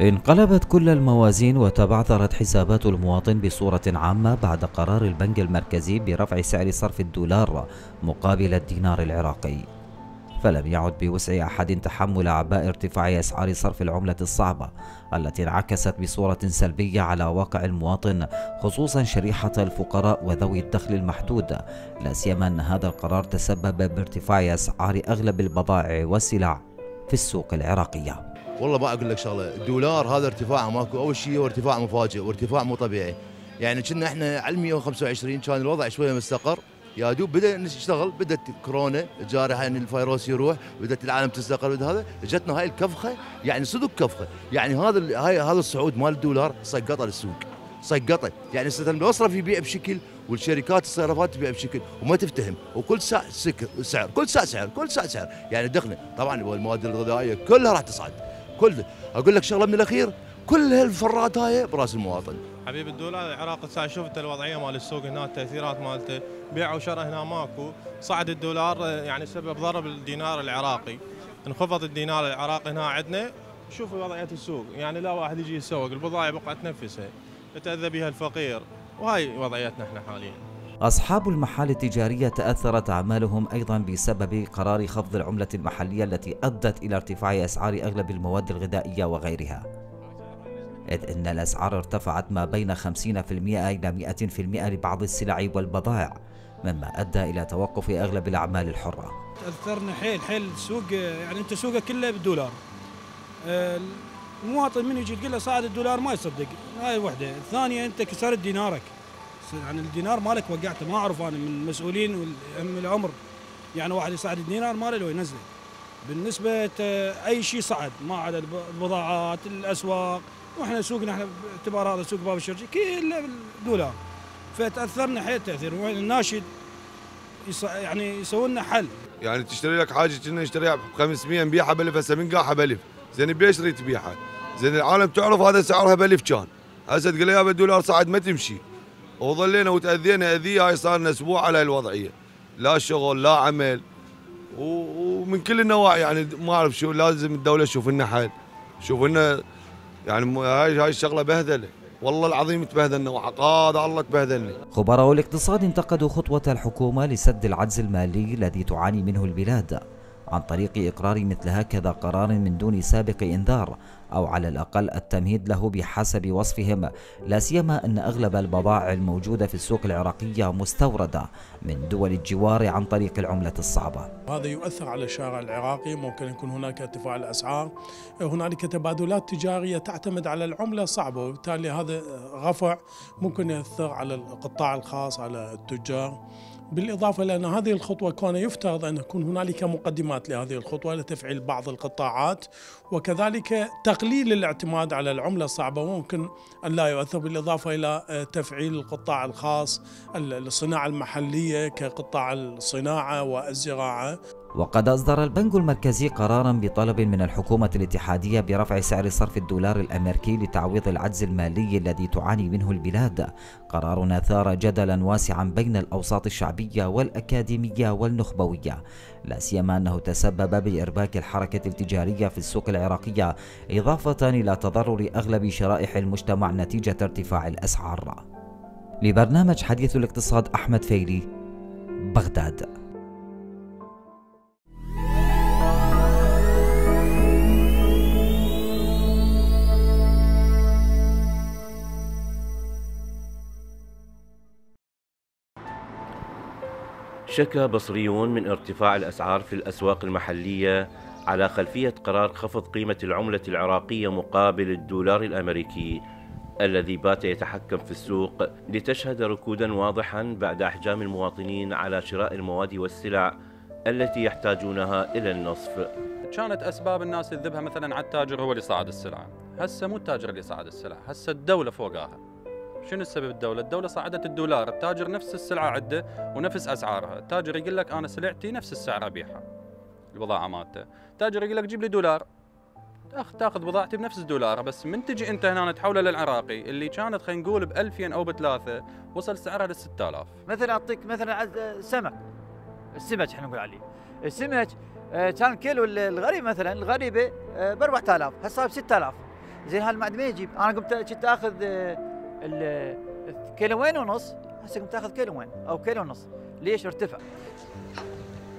انقلبت كل الموازين وتبعثرت حسابات المواطن بصورة عامة بعد قرار البنك المركزي برفع سعر صرف الدولار مقابل الدينار العراقي. فلم يعد بوسع أحد تحمل أعباء ارتفاع أسعار صرف العملة الصعبة التي انعكست بصورة سلبية على واقع المواطن خصوصا شريحة الفقراء وذوي الدخل المحدود. لا سيما أن هذا القرار تسبب بارتفاع أسعار أغلب البضائع والسلع في السوق العراقية. والله ما أقول لك شغلة. الدولار هذا ارتفاع ماكو. أول شيء هو ارتفاع مفاجئ وارتفاع مو طبيعي. يعني كنا إحنا على 125 كان الوضع شوية مستقر. يا دوب بدأ نشتغل بدأت كورونا الجارحه يعني الفيروس يروح بدأت العالم تستقر بدا هذا جتنا هاي الكفخة يعني صدق كفخة. يعني هذا هاي هذا الصعود مال الدولار سقطه للسوق. سقطه. يعني المصرف يبيع بشكل والشركات الصرافات تبيع بشكل وما تفتهم. وكل ساعة سعر كل ساعة سعر كل ساعة سعر. يعني دخلنا. طبعا المواد الغذائية كلها راح تصعد. كل أقول لك شغلة من الأخير كل هالفرات هاي برأس المواطن. حبيب الدولار العراق هسه شفت الوضعية مال السوق هنا التاثيرات مالته بيع وشراء هنا ماكو. صعد الدولار يعني سبب ضرب الدينار العراقي. انخفض الدينار العراقي هنا عندنا. شوفوا وضعية السوق يعني لا واحد يجي يسوق البضائع بقعت تنفسها يتاذى بها الفقير. وهاي وضعيتنا إحنا حاليا. أصحاب المحال التجارية تأثرت أعمالهم أيضا بسبب قرار خفض العملة المحلية التي أدت إلى ارتفاع أسعار أغلب المواد الغذائية وغيرها. إذ أن الأسعار ارتفعت ما بين 50% إلى 100% لبعض السلع والبضائع مما أدى إلى توقف أغلب الأعمال الحرة. تأثرنا حيل حيل السوق يعني أنت سوقك كله بالدولار. المواطن من يجي تقول له صعد الدولار ما يصدق هاي وحدة. الثانية أنت كسرت دينارك. يعني الدينار مالك وقعته. ما أعرف أنا من المسؤولين من العمر. يعني واحد يصعد الدينار ماله لو ينزله بالنسبة أي شيء صعد. ما عدا البضاعات الأسواق. وإحنا سوقنا إحنا باعتبار هذا سوق باب الشرجي. كله بالدولار فتأثرنا حيل تأثير. الناشد يعني يسوي لنا حل. يعني تشتري لك حاجة كنا نشتريها ب 500 نبيعها بألف هسه من قاعها بألف. زين بليش تريد تبيعها؟ زين العالم تعرف هذا سعرها بألف كان. هسه تقول لي يا الدولار صعد ما تمشي. وظلينا وتأذينا أذية هاي صار لنا أسبوع على الوضعية. لا شغل لا عمل. ومن كل النواحي يعني ما أعرف شو لازم الدولة تشوف لنا حل. شوف لنا يعني هاي هاي الشغلة بهذلة. والله العظيم تبهذلنا وعقاد الله تبهذلني خبراء الاقتصاد انتقدوا خطوة الحكومة لسد العجز المالي الذي تعاني منه البلاد عن طريق إقرار مثل هكذا قرار من دون سابق إنذار أو على الأقل التمهيد له بحسب وصفهم. لا سيما أن أغلب البضائع الموجودة في السوق العراقية مستوردة من دول الجوار عن طريق العملة الصعبة. هذا يؤثر على الشارع العراقي ممكن يكون هناك ارتفاع الأسعار. هنالك تبادلات تجارية تعتمد على العملة الصعبة وبالتالي هذا رفع ممكن يأثر على القطاع الخاص على التجار. بالإضافة لأن هذه الخطوة كان يفترض أن يكون هنالك مقدمات لهذه الخطوة لتفعيل بعض القطاعات وكذلك تقليل الاعتماد على العملة الصعبة ممكن أن لا يؤثر بالإضافة إلى تفعيل القطاع الخاص الصناعة المحلية كقطاع الصناعة والزراعة. وقد أصدر البنك المركزي قرارا بطلب من الحكومة الاتحادية برفع سعر صرف الدولار الأمريكي لتعويض العجز المالي الذي تعاني منه البلاد. قرار أثار جدلا واسعا بين الأوساط الشعبية والأكاديمية والنخبوية. لا سيما أنه تسبب بإرباك الحركة التجارية في السوق العراقية إضافة إلى تضرر أغلب شرائح المجتمع نتيجة ارتفاع الأسعار. لبرنامج حديث الاقتصاد أحمد فيلي بغداد. شكى بصريون من ارتفاع الأسعار في الأسواق المحلية على خلفية قرار خفض قيمة العملة العراقية مقابل الدولار الأمريكي الذي بات يتحكم في السوق لتشهد ركودا واضحا بعد أحجام المواطنين على شراء المواد والسلع التي يحتاجونها إلى النصف. كانت أسباب الناس تذبها مثلا على التاجر هو اللي صعد السلعه، هسه مو التاجر اللي صعد السلعه، هسه الدولة فوقها. شنو السبب الدولة؟ الدولة صعدت الدولار، التاجر نفس السلعة عنده ونفس أسعارها، التاجر يقول لك أنا سلعتي نفس السعر أبيعها البضاعة مالته، التاجر يقول لك جيب لي دولار اخ تاخذ بضاعتي بنفس الدولار بس من تجي أنت هنا تحولها للعراقي اللي كانت خلينا نقول ب 2000 أو بثلاثة وصل سعرها لل 6000 مثلا أعطيك مثلا سمك السمك إحنا نقول عليه السمك آه، كان كيلو الغريب مثلا الغريبة ب 4000 هسه ب 6000 زين هالمعدن ما يجيب. أنا قمت كنت آخذ آه، كيلوين ونص؟ هسه قمت آخذ كيلوين أو كيلو ونص. ليش ارتفع؟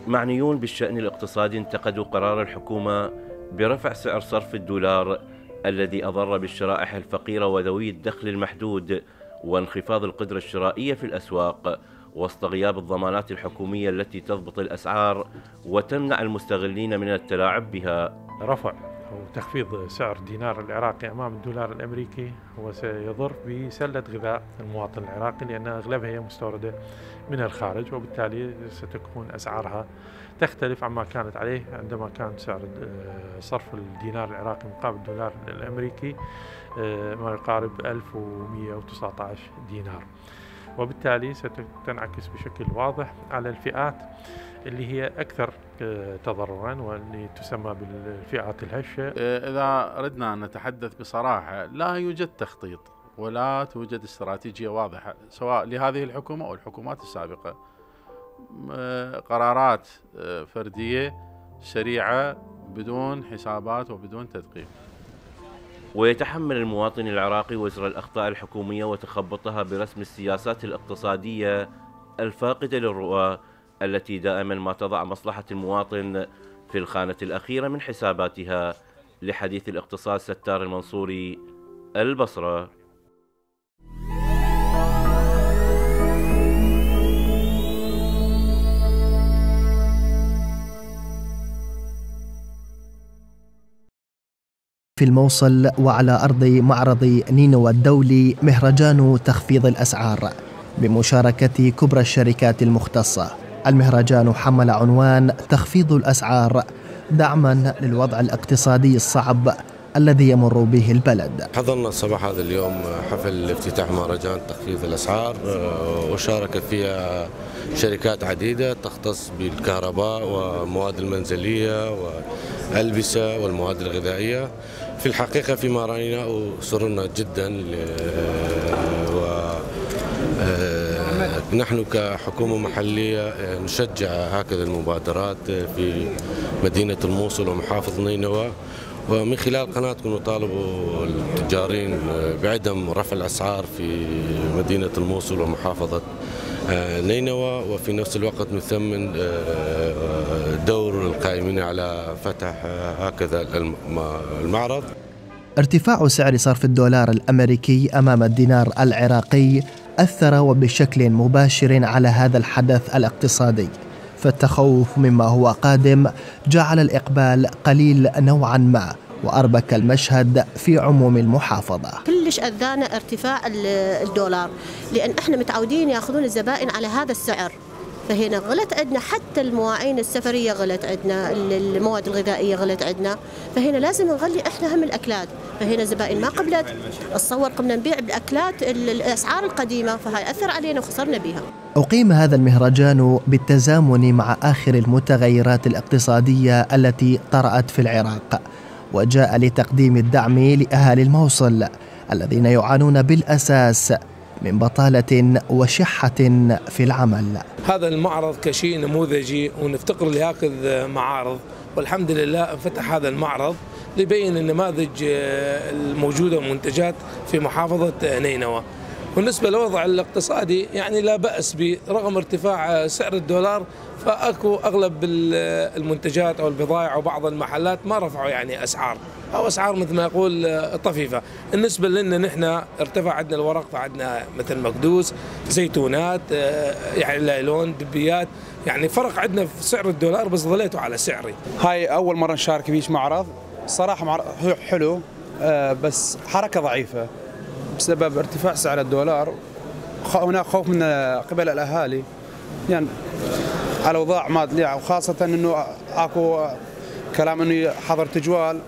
معنيون بالشأن الاقتصادي انتقدوا قرار الحكومة برفع سعر صرف الدولار الذي أضر بالشرائح الفقيرة وذوي الدخل المحدود وانخفاض القدرة الشرائية في الأسواق وسط غياب الضمانات الحكومية التي تضبط الأسعار وتمنع المستغلين من التلاعب بها. رفع. أو تخفيض سعر الدينار العراقي أمام الدولار الأمريكي هو سيضر بسلة غذاء المواطن العراقي لأن أغلبها هي مستوردة من الخارج وبالتالي ستكون أسعارها تختلف عما كانت عليه عندما كان سعر آه، صرف الدينار العراقي مقابل الدولار الأمريكي آه، ما يقارب 1119 دينار. وبالتالي ستنعكس بشكل واضح على الفئات اللي هي أكثر آه، تضررا واللي تسمى بالفئات الهشة. إذا أردنا أن نتحدث بصراحة لا يوجد تخطيط ولا توجد استراتيجية واضحة سواء لهذه الحكومة أو الحكومات السابقة. م- قرارات آه، فردية سريعة بدون حسابات وبدون تدقيق. ويتحمل المواطن العراقي وزر الأخطاء الحكومية وتخبطها برسم السياسات الاقتصادية الفاقدة للرؤى التي دائما ما تضع مصلحة المواطن في الخانة الأخيرة من حساباتها لحديث الاقتصاد ستار المنصوري البصرة. في الموصل وعلى أرض معرض نينوى الدولي مهرجان تخفيض الأسعار بمشاركة كبرى الشركات المختصة. المهرجان حمل عنوان تخفيض الأسعار دعما للوضع الاقتصادي الصعب الذي يمر به البلد. حضرنا صباح هذا اليوم حفل افتتاح مهرجان تخفيض الأسعار آه، وشارك فيها شركات عديدة تختص بالكهرباء والمواد المنزلية والألبسة والمواد الغذائية. في الحقيقة فيما رأينا وسررنا جدا آه، نحن كحكومة محلية آه، نشجع هكذا المبادرات آه، في مدينة الموصل ومحافظ نينوى. ومن خلال قناتكم نطالب التجارين آه، بعدم رفع الأسعار في مدينة الموصل ومحافظة نينوى. وفي نفس الوقت نثمن دور القائمين على فتح هكذا الم- المعرض. ارتفاع سعر صرف الدولار الأمريكي أمام الدينار العراقي أثر وبشكل مباشر على هذا الحدث الاقتصادي فالتخوف مما هو قادم جعل الإقبال قليل نوعا ما وأربك المشهد في عموم المحافظة. كلش أذانا ارتفاع ال- الدولار لأن إحنا متعودين ياخذون الزبائن على هذا السعر. فهنا غلت عندنا. حتى المواعين السفرية غلت عندنا ال- المواد الغذائية غلت عندنا. فهنا لازم نغلي إحنا هم الأكلات. فهنا الزبائن ما قبلت اتصور قمنا نبيع بالأكلات ال- الأسعار القديمة فهاي أثر علينا وخسرنا بها أقيم هذا المهرجان بالتزامن مع آخر المتغيرات الاقتصادية التي طرأت في العراق وجاء لتقديم الدعم لأهالي الموصل الذين يعانون بالأساس من بطالة وشحة في العمل. هذا المعرض كشيء نموذجي ونفتقر لهكذا معارض والحمد لله فتح هذا المعرض ليبين النماذج الموجودة والمنتجات في محافظة نينوى. بالنسبة للوضع الاقتصادي يعني لا بأس به رغم ارتفاع سعر الدولار فأكو أغلب ال- المنتجات أو البضائع وبعض المحلات ما رفعوا يعني أسعار أو أسعار مثل ما يقول آه، طفيفة. بالنسبة لنا نحن ارتفع عندنا الورق فعندنا مثل مكدوس زيتونات آه، يعني لايلون دبيات يعني فرق عندنا في سعر الدولار بس ظليته على سعري. هاي أول مرة نشارك فيش معرض. صراحة معرض حلو آه، بس حركة ضعيفة. بسبب ارتفاع سعر الدولار هناك خوف من قبل الأهالي. يعني على اوضاع ماديه وخاصة إنه أكو كلام إنه حظر تجوال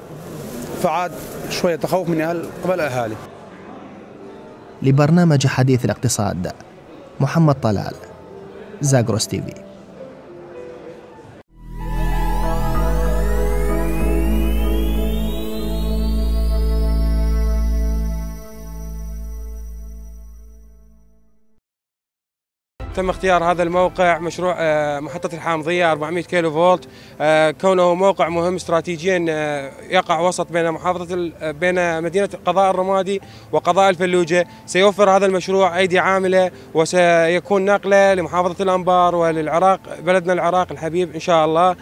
فعاد شوية تخوف من أهل قبل الأهالي. لبرنامج حديث الاقتصاد محمد طلال زاغروس تيفي تم اختيار هذا الموقع مشروع آه، محطة الحامضية 400 كيلو فولت. آه، كونه موقع مهم استراتيجيا آه، يقع وسط بين محافظة بين مدينة قضاء الرمادي وقضاء الفلوجة. سيوفر هذا المشروع أيدي عاملة وسيكون نقلة لمحافظة الأنبار وللعراق بلدنا العراق الحبيب إن شاء الله.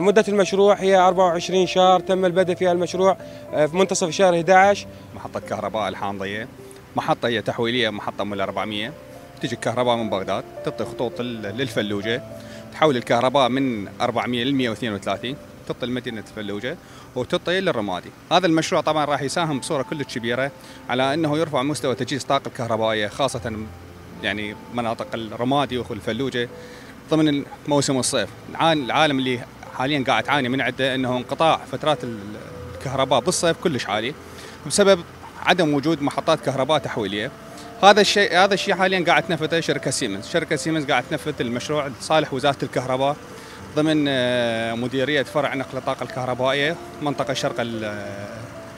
مدة المشروع هي 24 شهر. تم البدء في المشروع في منتصف شهر 11 محطة كهرباء الحامضية. محطة هي تحويلية محطة من 400 تجي الكهرباء من بغداد تعطي خطوط للفلوجة. تحول الكهرباء من 400 ل 132 تعطي لمدينة الفلوجة وتعطي للرمادي. هذا المشروع طبعا راح يساهم بصورة كلش كبيرة على أنه يرفع مستوى تجهيز الطاقة الكهربائية خاصة يعني مناطق الرمادي والفلوجة ضمن موسم الصيف. العالم اللي حاليا قاعد تعاني من عدة إنه انقطاع فترات الكهرباء بالصيف كلش عالي بسبب عدم وجود محطات كهرباء تحويلية. هذا الشيء هذا الشيء حاليا قاعد تنفذه شركة سيمنز، شركة سيمنز قاعد تنفذ المشروع لصالح وزارة الكهرباء ضمن آه، مديرية فرع نقل الطاقة الكهربائية منطقة شرق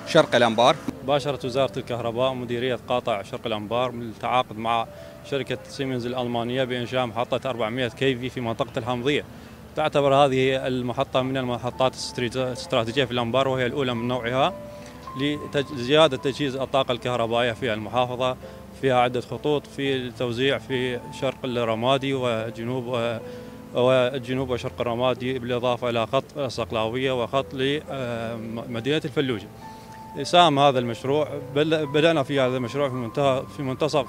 شرق الأنبار. باشرت وزارة الكهرباء مديرية قاطع شرق الأنبار بالتعاقد مع شركة سيمنز الألمانية بانشاء محطه 400 كي في في منطقة الحامضيه. تعتبر هذه المحطة من المحطات الاستراتيجيه في الأنبار وهي الأولى من نوعها لزياده تجهيز الطاقة الكهربائية في المحافظة فيها عدة خطوط في التوزيع في شرق الرمادي وجنوب والجنوب وشرق الرمادي بالإضافة إلى خط الصقلاوية وخط لمدينة الفلوجة. ساهم هذا المشروع. بدأنا في هذا المشروع في منتهى في منتصف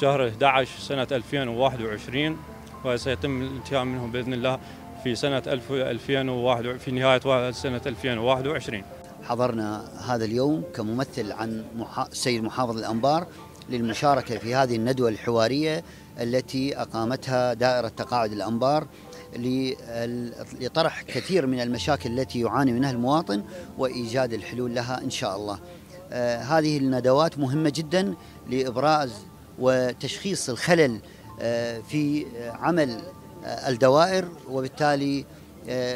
شهر 11 سنة 2021 وسيتم الانتهاء منه بإذن الله في سنة 2001 في نهاية سنة 2021 حضرنا هذا اليوم كممثل عن سيد محافظ الأنبار للمشاركة في هذه الندوة الحوارية التي أقامتها دائرة تقاعد الأنبار لطرح كثير من المشاكل التي يعاني منها المواطن وإيجاد الحلول لها إن شاء الله. آه هذه الندوات مهمة جدا لإبراز وتشخيص الخلل آه في عمل آه الدوائر وبالتالي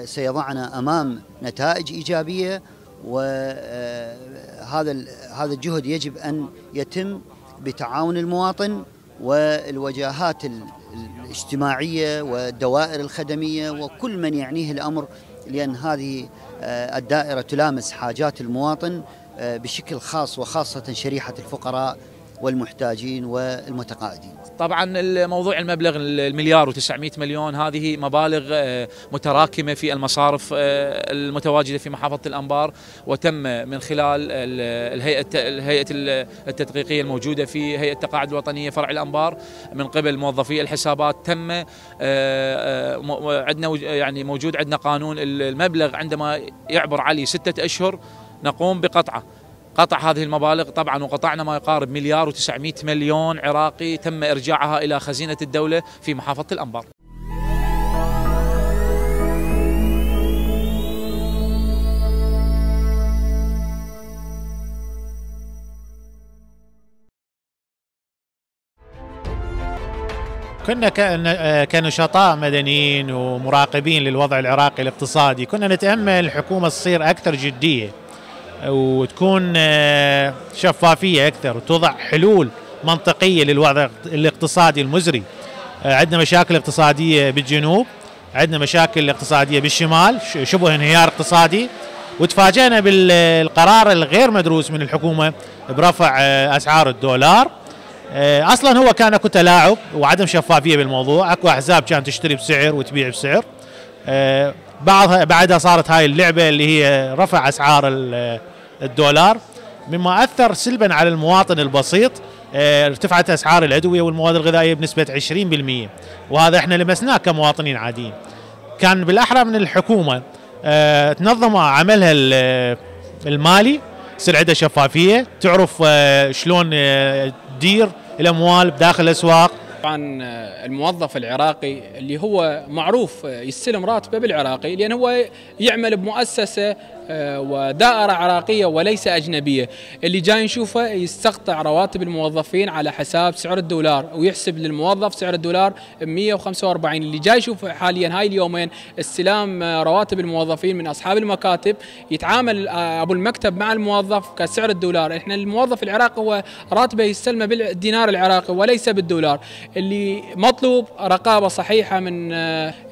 سيضعنا أمام نتائج إيجابية وهذا هذا الجهد يجب أن يتم بتعاون المواطن والوجهات الاجتماعية والدوائر الخدمية وكل من يعنيه الأمر لأن هذه آه، الدائرة تلامس حاجات المواطن آه، بشكل خاص وخاصة شريحة الفقراء والمحتاجين والمتقاعدين. طبعا الموضوع المبلغ المليار و900 مليون هذه مبالغ آه، متراكمة في المصارف آه، المتواجدة في محافظة الأنبار وتم من خلال الهيئه الهيئة التدقيقية الموجودة في هيئة التقاعد الوطنيه فرع الأنبار. من قبل موظفي الحسابات تم آه، عندنا يعني موجود عندنا قانون المبلغ عندما يعبر عليه ستة أشهر نقوم بقطعه. قطع هذه المبالغ طبعا وقطعنا ما يقارب مليار و900 مليون عراقي تم إرجاعها إلى خزينة الدولة في محافظة الأنبار. كنا كنشطاء مدنيين ومراقبين للوضع العراقي الاقتصادي. كنا نتأمل الحكومة تصير أكثر جدية. وتكون آه، شفافية أكثر وتوضع حلول منطقية للوضع الاقتصادي المزري. آه، عندنا مشاكل اقتصادية بالجنوب عندنا مشاكل اقتصادية بالشمال شبه انهيار اقتصادي. وتفاجئنا بالقرار الغير مدروس من الحكومة برفع آه، أسعار الدولار. أصلا هو كان أكو تلاعب وعدم شفافية بالموضوع. أكو أحزاب كانت تشتري بسعر وتبيع بسعر. بعضها بعدها صارت هاي اللعبة اللي هي رفع أسعار الدولار مما أثر سلبا على المواطن البسيط آه، ارتفعت أسعار الأدوية والمواد الغذائية بنسبة 20% وهذا إحنا لمسناه كمواطنين عاديين. كان بالأحرى من الحكومة آه، تنظم عملها المالي يصير عندها شفافية تعرف آه، شلون تدير الأموال بداخل الأسواق. طبعا الموظف العراقي اللي هو معروف يستلم راتبه بالعراقي لأن هو يعمل بمؤسسة آه، ودائرة عراقية وليس أجنبية. اللي جاي نشوفه يستقطع رواتب الموظفين على حساب سعر الدولار ويحسب للموظف سعر الدولار 145 اللي جاي يشوف حاليا هاي اليومين استلام آه، رواتب الموظفين من أصحاب المكاتب. يتعامل آه، أبو المكتب مع الموظف كسعر الدولار. إحنا الموظف العراقي هو راتبه يستلمه بالدينار العراقي وليس بالدولار. اللي مطلوب رقابة صحيحة من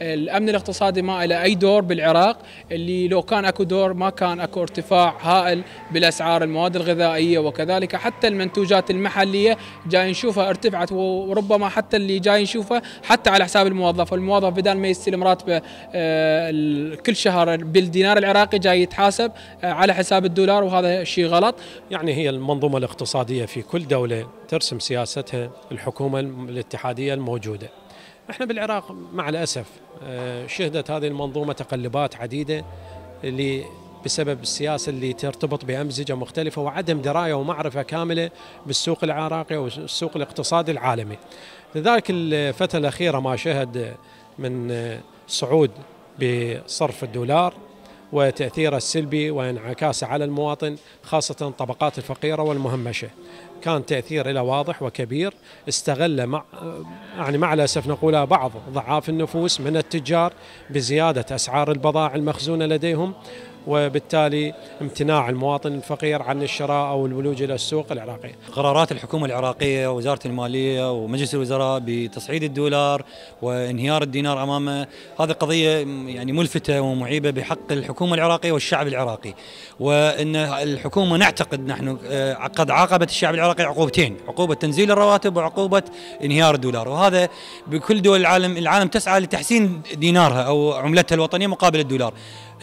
الأمن الاقتصادي ما إلى أي دور بالعراق. اللي لو كان أكو دور ما كان أكو ارتفاع هائل بالأسعار المواد الغذائية وكذلك حتى المنتوجات المحلية جاي نشوفها ارتفعت وربما حتى اللي جاي نشوفه حتى على حساب الموظف، الموظف بدل ما يستلم راتبه آه، كل شهر بالدينار العراقي جاي يتحاسب آه، على حساب الدولار وهذا شيء غلط. يعني هي المنظومة الاقتصادية في كل دولة ترسم سياستها الحكومة الاتحادية الموجودة. إحنا بالعراق مع الأسف آه، شهدت هذه المنظومة تقلبات عديدة بسبب السياسة اللي ترتبط بأمزجة مختلفة وعدم دراية ومعرفة كاملة بالسوق العراقي والسوق الاقتصادي العالمي. لذلك الفترة الأخيرة ما شهد من صعود بصرف الدولار وتأثيره السلبي وانعكاسه على المواطن خاصة الطبقات الفقيرة والمهمشة. كان تأثير له واضح وكبير استغل مع يعني مع الأسف نقولها بعض ضعاف النفوس من التجار بزيادة أسعار البضائع المخزونة لديهم وبالتالي امتناع المواطن الفقير عن الشراء أو الولوج إلى السوق العراقي. قرارات الحكومة العراقية ووزاره المالية ومجلس الوزراء بتصعيد الدولار وانهيار الدينار امامه هذه قضية يعني ملفتة ومعيبة بحق الحكومة العراقية والشعب العراقي. وإن الحكومة نعتقد نحن آه، قد عاقبت الشعب العراقي عقوبتين عقوبة تنزيل الرواتب وعقوبة انهيار الدولار. وهذا بكل دول العالم العالم تسعى لتحسين دينارها أو عملتها الوطنية مقابل الدولار.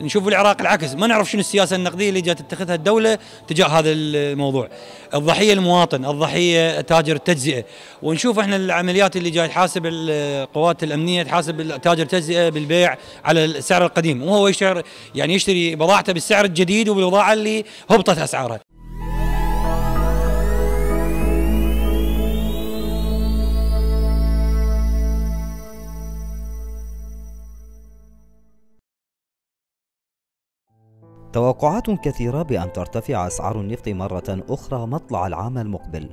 نشوف العراق العكس. ما نعرف شنو السياسة النقدية اللي جات تتخذها الدولة تجاه هذا الموضوع. الضحية المواطن الضحية تاجر التجزئة. ونشوف إحنا العمليات اللي جاي تحاسب القوات الأمنية تحاسب تاجر التجزئة بالبيع على السعر القديم. وهو يشتري يعني يشتري بضاعته بالسعر الجديد وبالبضاعه اللي هبطت اسعارها توقعات كثيرة بأن ترتفع أسعار النفط مرة أخرى مطلع العام المقبل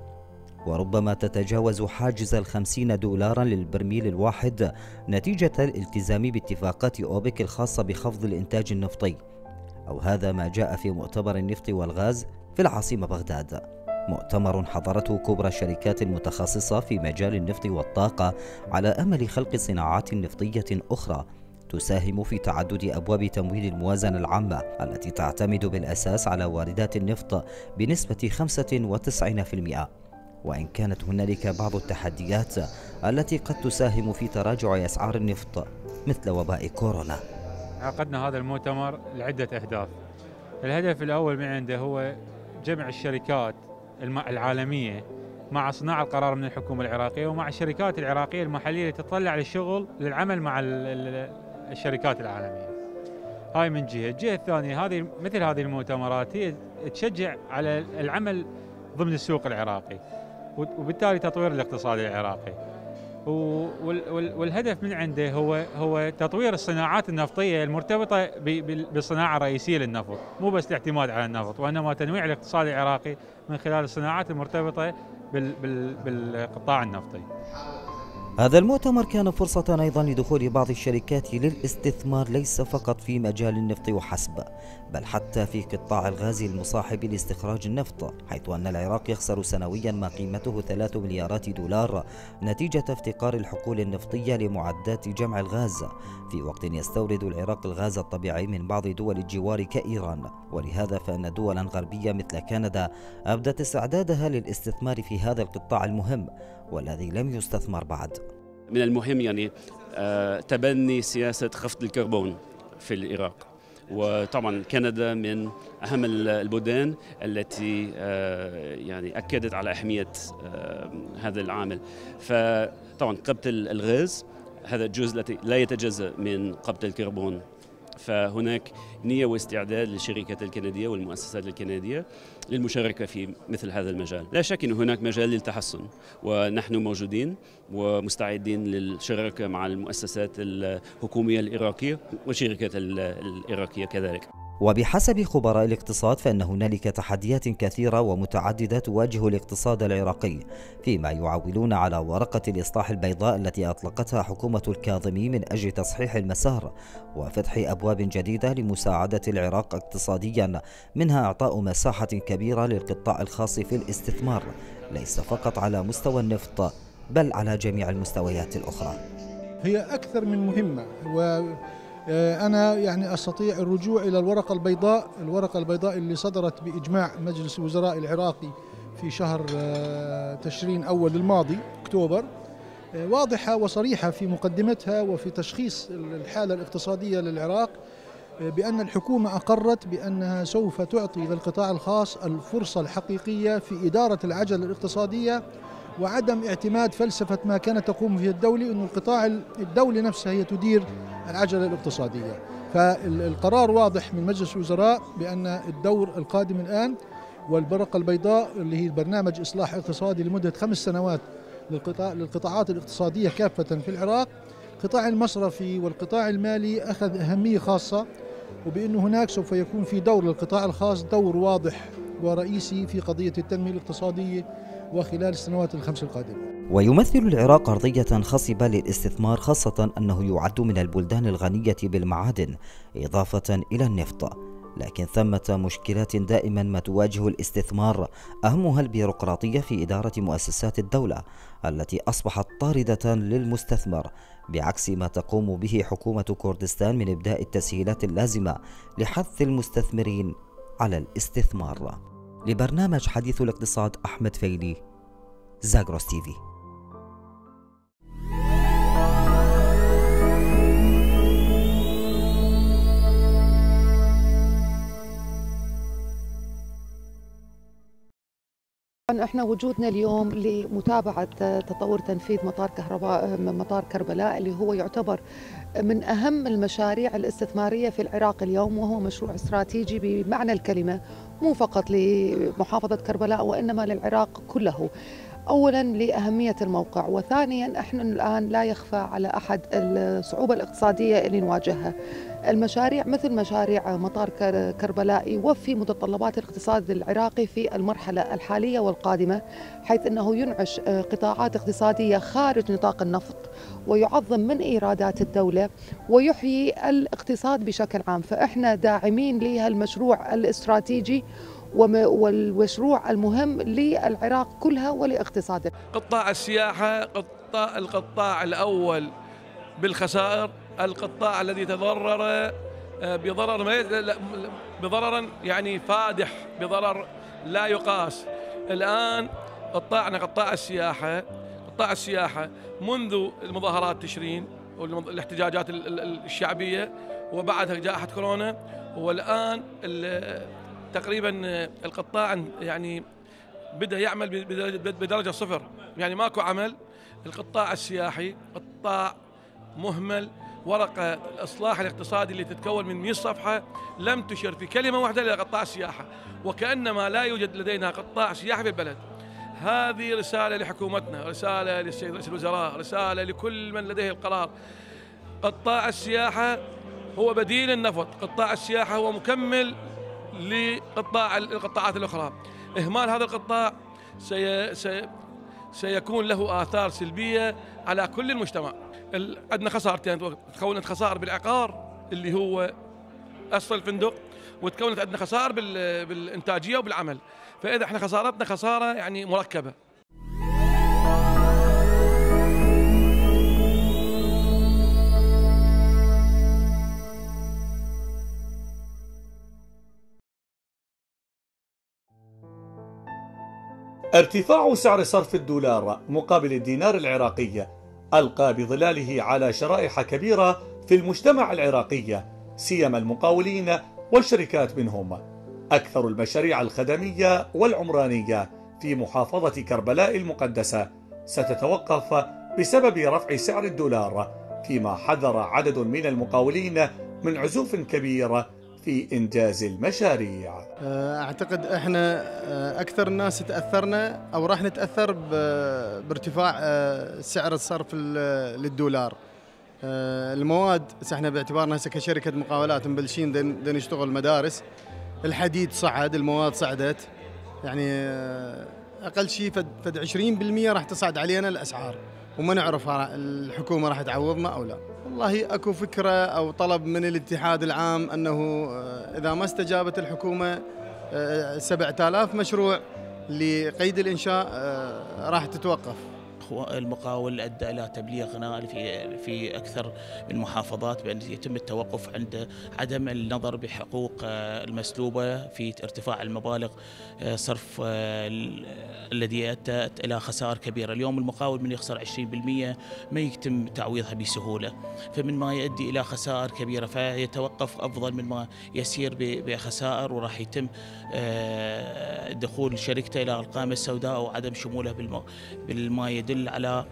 وربما تتجاوز حاجز الخمسين دولارا للبرميل الواحد نتيجة الالتزام باتفاقات أوبك الخاصة بخفض الإنتاج النفطي أو هذا ما جاء في مؤتمر النفط والغاز في العاصمة بغداد. مؤتمر حضرته كبرى الشركات المتخصصة في مجال النفط والطاقة على أمل خلق صناعات نفطية أخرى تساهم في تعدد أبواب تمويل الموازنة العامة التي تعتمد بالأساس على واردات النفط بنسبة 95% وإن كانت هنالك بعض التحديات التي قد تساهم في تراجع أسعار النفط مثل وباء كورونا. عقدنا هذا المؤتمر لعدة أهداف. الهدف الأول من عنده هو جمع الشركات العالمية مع صناع القرار من الحكومة العراقية ومع الشركات العراقية المحلية اللي تتطلع للشغل للعمل مع الشركات العالمية. هاي من جهة، الجهة الثانية هذه مثل هذه المؤتمرات هي تشجع على العمل ضمن السوق العراقي وبالتالي تطوير الاقتصاد العراقي. والهدف من عنده هو هو تطوير الصناعات النفطية المرتبطة بالصناعة الرئيسية للنفط، مو بس الاعتماد على النفط وإنما تنويع الاقتصاد العراقي من خلال الصناعات المرتبطة بالقطاع النفطي. هذا المؤتمر كان فرصة أيضا لدخول بعض الشركات للاستثمار ليس فقط في مجال النفط وحسب بل حتى في قطاع الغاز المصاحب لاستخراج النفط حيث أن العراق يخسر سنويا ما قيمته 3 مليارات دولار نتيجة افتقار الحقول النفطية لمعدات جمع الغاز. في وقت يستورد العراق الغاز الطبيعي من بعض دول الجوار كإيران ولهذا فإن دولا غربية مثل كندا أبدت استعدادها للاستثمار في هذا القطاع المهم والذي لم يستثمر بعد. من المهم يعني آه، تبني سياسة خفض الكربون في العراق. وطبعا كندا من أهم البلدان التي آه، يعني أكدت على أهمية آه، هذا العامل. فطبعا قبض الغاز هذا الجزء الذي لا يتجزأ من قبض الكربون. فهناك نية واستعداد للشركات الكندية والمؤسسات الكندية للمشاركة في مثل هذا المجال. لا شك أن هناك مجال للتحسن ونحن موجودين ومستعدين للشراكة مع المؤسسات الحكومية العراقية والشركات العراقية كذلك. وبحسب خبراء الاقتصاد فإن هنالك تحديات كثيرة ومتعددة تواجه الاقتصاد العراقي فيما يعولون على ورقة الإصلاح البيضاء التي أطلقتها حكومة الكاظمي من أجل تصحيح المسار وفتح أبواب جديدة لمساعدة العراق اقتصاديا منها إعطاء مساحة كبيرة للقطاع الخاص في الاستثمار ليس فقط على مستوى النفط بل على جميع المستويات الأخرى. هي أكثر من مهمة و أنا يعني أستطيع الرجوع إلى الورقة البيضاء الورقة البيضاء اللي صدرت بإجماع مجلس الوزراء العراقي في شهر آه، تشرين أول الماضي أكتوبر. آه، واضحة وصريحة في مقدمتها وفي تشخيص الحالة الاقتصادية للعراق بأن الحكومة أقرت بأنها سوف تعطي للقطاع الخاص الفرصة الحقيقية في إدارة العجلة الاقتصادية وعدم اعتماد فلسفة ما كانت تقوم فيه الدولة أن القطاع الدولي نفسها هي تدير العجلة الاقتصادية. فالقرار واضح من مجلس الوزراء بأن الدور القادم الآن والبرقة البيضاء اللي هي برنامج إصلاح اقتصادي لمدة خمس سنوات للقطاع للقطاعات الاقتصادية كافة في العراق القطاع المصرفي والقطاع المالي أخذ أهمية خاصة وبأنه هناك سوف يكون في دور للقطاع الخاص دور واضح ورئيسي في قضية التنمية الاقتصادية وخلال السنوات الخمس القادمة. ويمثل العراق أرضية خصبة للاستثمار خاصة أنه يعد من البلدان الغنية بالمعادن إضافة إلى النفط. لكن ثمة مشكلات دائما ما تواجه الاستثمار أهمها البيروقراطية في إدارة مؤسسات الدولة التي أصبحت طاردة للمستثمر بعكس ما تقوم به حكومة كردستان من إبداء التسهيلات اللازمة لحث المستثمرين على الاستثمار. لبرنامج حديث الاقتصاد أحمد فيلي زاغروس تيفي إحنا وجودنا اليوم لمتابعة تطور تنفيذ مطار كهرباء مطار كربلاء اللي هو يعتبر من أهم المشاريع الاستثمارية في العراق اليوم وهو مشروع استراتيجي بمعنى الكلمة مو فقط لمحافظة كربلاء وإنما للعراق كله. اولا لأهمية الموقع وثانيا إحنا الآن لا يخفى على أحد الصعوبة الاقتصادية اللي نواجهها المشاريع مثل مشاريع مطار كربلاء يوفي متطلبات الاقتصاد العراقي في المرحلة الحالية والقادمة حيث إنه ينعش قطاعات اقتصادية خارج نطاق النفط ويعظم من إيرادات الدولة ويحيي الاقتصاد بشكل عام. فإحنا داعمين لهالمشروع الاستراتيجي والمشروع المهم للعراق كلها ولإقتصاده. قطاع السياحة قطاع القطاع الأول بالخسائر القطاع الذي تضرر آه، بضرر ما بضرر يعني فادح بضرر لا يقاس. الآن قطاعنا قطاع السياحة قطاع السياحة منذ المظاهرات تشرين والاحتجاجات الشعبية وبعدها جائحة كورونا والآن تقريبا القطاع يعني بدأ يعمل بدرجة صفر. يعني ماكو عمل. القطاع السياحي قطاع مهمل. ورقة الاصلاح الاقتصادي اللي تتكون من 100 صفحة لم تشر في كلمة واحدة لقطاع السياحه وكأنما لا يوجد لدينا قطاع سياحي في البلد. هذه رسالة لحكومتنا رسالة للسيد رئيس الوزراء رسالة لكل من لديه القرار. قطاع السياحة هو بديل النفط قطاع السياحة هو مكمل لقطاع القطاعات الأخرى. إهمال هذا القطاع سي سي سيكون له آثار سلبية على كل المجتمع. عندنا خسارتين. تكونت خسائر بالعقار اللي هو أصل الفندق وتكونت عندنا خسائر بالإنتاجية وبالعمل. فإذا إحنا خسارتنا خسارة يعني مركبة. ارتفاع سعر صرف الدولار مقابل الدينار العراقي ألقى بظلاله على شرائح كبيرة في المجتمع العراقي سيما المقاولين والشركات منهم. أكثر المشاريع الخدمية والعمرانية في محافظة كربلاء المقدسة ستتوقف بسبب رفع سعر الدولار فيما حذر عدد من المقاولين من عزوف كبير في إنجاز المشاريع. آه، أعتقد إحنا آه، أكثر الناس تأثرنا أو راح نتأثر بارتفاع آه، سعر الصرف للدولار. المواد إحنا باعتبارنا هسه كشركة مقاولات مبلشين نشتغل مدارس. الحديد صعد المواد صعدت. يعني أقل شيء فد 20% راح تصعد علينا الأسعار. وما نعرف الحكومة راح تعوضنا أو لا. والله أكو فكرة أو طلب من الاتحاد العام أنه آه، إذا ما استجابت الحكومة 7000 مشروع لقيد الإنشاء راح تتوقف. المقاول أدى إلى تبليغنا في في أكثر من محافظات بأن يتم التوقف عند عدم النظر بحقوق آه، المسلوبة في ارتفاع المبالغ آه، صرف آه، الذي ادى إلى خسائر كبيرة، اليوم المقاول من يخسر 20% ما يتم تعويضها بسهولة، فمن ما يؤدي إلى خسائر كبيرة فيتوقف أفضل من ما يسير بخسائر وراح يتم دخول شركته إلى القائمه السوداء وعدم شموله بالما يدل يدل على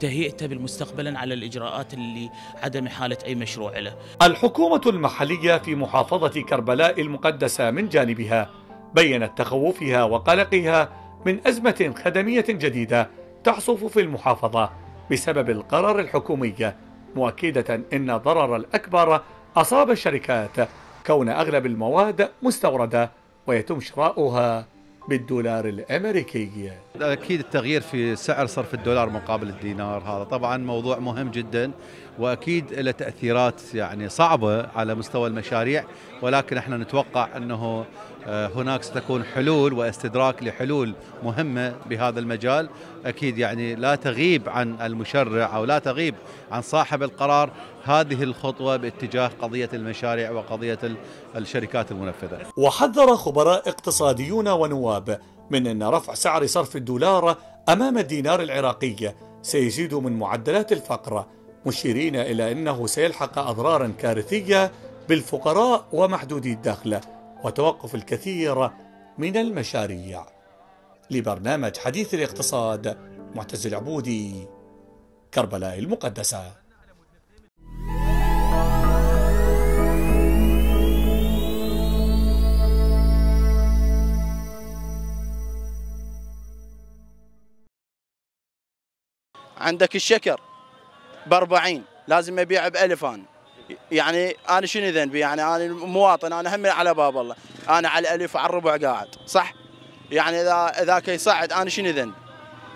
تهيئته بالمستقبلا على الإجراءات اللي عدم احاله أي مشروع له. الحكومة المحلية في محافظة كربلاء المقدسة من جانبها بينت تخوفها وقلقها من أزمة خدمية جديدة تحصف في المحافظة بسبب القرار الحكومي مؤكدة إن الضرر الأكبر أصاب الشركات كون أغلب المواد مستوردة ويتم شراؤها بالدولار الأمريكي. أكيد التغيير في سعر صرف الدولار مقابل الدينار هذا طبعا موضوع مهم جدا وأكيد له تأثيرات يعني صعبة على مستوى المشاريع ولكن إحنا نتوقع إنه آه، هناك ستكون حلول واستدراك لحلول مهمة بهذا المجال. أكيد يعني لا تغيب عن المشرع أو لا تغيب عن صاحب القرار. هذه الخطوة باتجاه قضية المشاريع وقضية الشركات المنفذة. وحذر خبراء اقتصاديون ونواب من أن رفع سعر صرف الدولار أمام الدينار العراقي. سيزيد من معدلات الفقر مشيرين إلى أنه سيلحق أضرارا كارثية بالفقراء ومحدودي الدخل وتوقف الكثير من المشاريع. لبرنامج حديث الاقتصاد معتز العبودي كربلاء المقدسة. عندك الشكر. ب 40 لازم ابيعه ب 1000 أنا يعني أنا شنو ذنبي؟ يعني أنا مواطن أنا هم على باب الله. أنا على الألف وعلى الربع قاعد صح؟ يعني إذا ذاك يصعد أنا شنو ذنبي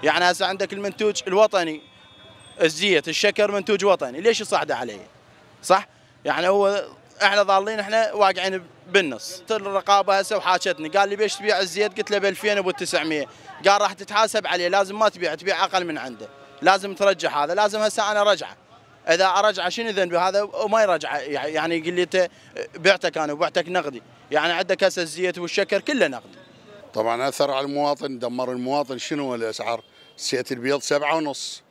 يعني هسه عندك المنتوج الوطني. الزيت الشكر منتوج وطني. ليش يصعد عليه صح؟ يعني هو إحنا ظالين إحنا واقعين بالنص. الرقابه هسه وحاشتني قال لي بيش تبيع الزيت؟ قلت له ب 2000 أبو 900 قال راح تتحاسب عليه. لازم ما تبيع تبيع أقل من عنده. لازم ترجع هذا لازم هسه أنا رجعه إذا ارجع شنو ذنبي؟ هذا وما يرجع يعني يقول لي انت بعتك أنا وبعتك نقدي. يعني عندك هسه الزيت والشكر كله نقدي. طبعا أثر على المواطن دمر المواطن. شنو الأسعار؟ سيت البيض سبعة ونص.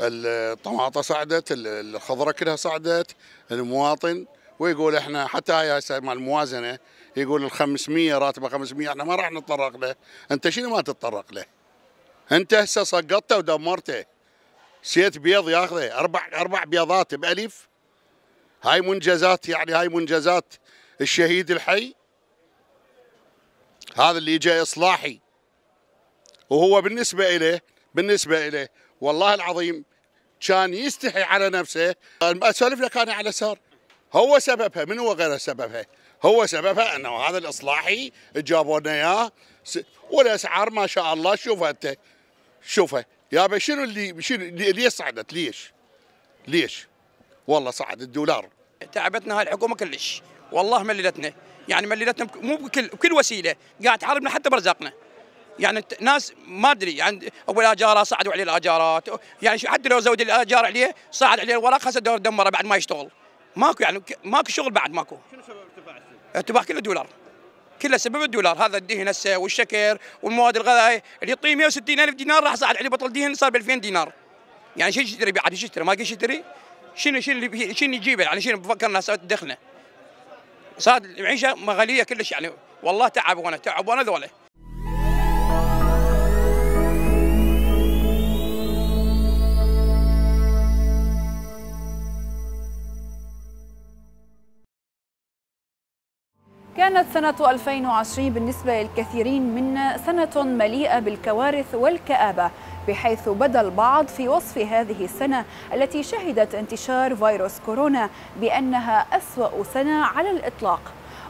الطماطة صعدت الخضرة كلها صعدت المواطن. ويقول إحنا حتى هاي مع الموازنة يقول ال 500 راتبه 500 إحنا ما راح نتطرق له. أنت شنو ما تتطرق له؟ انت هسه سقطته ودمرته. سيت بيض ياخذه. أربع أربع بيضات بالف هاي منجزات يعني هاي منجزات الشهيد الحي. هذا اللي جاي إصلاحي. وهو بالنسبة اليه بالنسبة إليه والله العظيم كان يستحي على نفسه. أسولف لك أنا على سار. هو سببها. من هو غير سببها؟ هو سببها أنه هذا الإصلاحي جابوا لنا اياه والأسعار ما شاء الله شوفها أنت. شوفها يابا شنو اللي شنو ليش صعدت؟ ليش؟ ليش؟ والله صعد الدولار. تعبتنا هاي الحكومة كلش. والله مللتنا. يعني مللتنا مو بكل بكل وسيلة قاعد تحاربنا حتى برزقنا. يعني ناس ما أدري يعني أول آجارة صعدوا عليه الآجارات. يعني حتى لو زود الآجار عليه صعد عليه الورق هسه دور دمرة بعد ما يشتغل. ماكو يعني ماكو شغل بعد ماكو. شنو سبب ارتفاع السعر؟ ارتفاع كله دولار. كله سبب الدولار هذا الدهن هسه والشكر والمواد الغذائيه اللي يعطيه 160 ألف دينار راح صعد عليه بطل دهن صار ب 2000 دينار. يعني شو يشتري بعد؟ يشتري. ما يشتري؟ شنو شنو شنو يجيبه؟ يعني شنو بفكرنا دخله صار المعيشه مغالية كلش. يعني والله تعب وأنا تعب وأنا ذولا كانت سنة 2020 بالنسبة للكثيرين منا سنة مليئة بالكوارث والكآبة بحيث بدأ البعض في وصف هذه السنة التي شهدت انتشار فيروس كورونا بأنها أسوأ سنة على الإطلاق.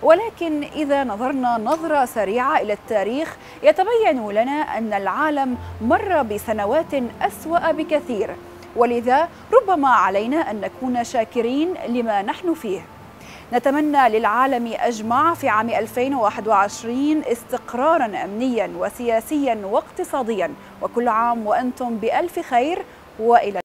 ولكن إذا نظرنا نظرة سريعة إلى التاريخ يتبين لنا أن العالم مر بسنوات أسوأ بكثير. ولذا ربما علينا أن نكون شاكرين لما نحن فيه. نتمنى للعالم أجمع في عام 2021 استقرارا أمنيا وسياسيا واقتصاديا. وكل عام وأنتم بألف خير وإلى